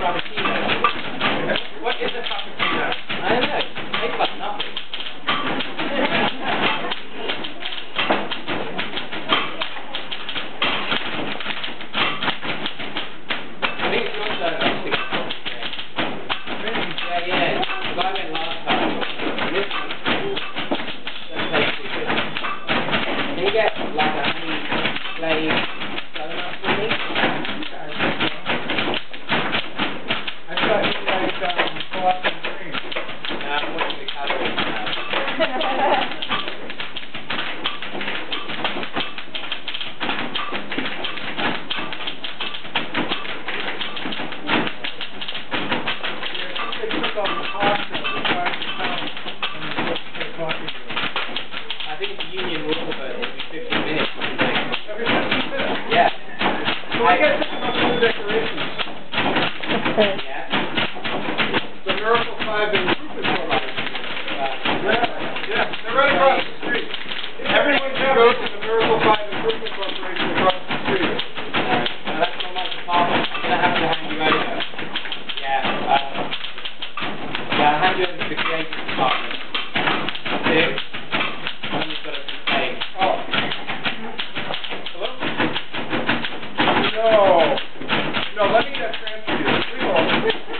Robert I guess this is my decorations. Uh, yeah. The Miracle 5 and Rufus are Yeah, they're right across the street. Everyone go to the Miracle 5 Improvement Corporation across the street. Uh, that's so much a problem. I'm going to have to have you guys. let me get that transfer.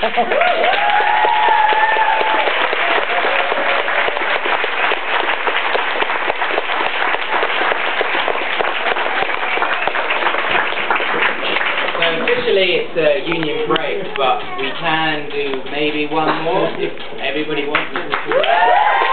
Ha ha ha! Officially, it's a union break, but we can do maybe one more if everybody wants to.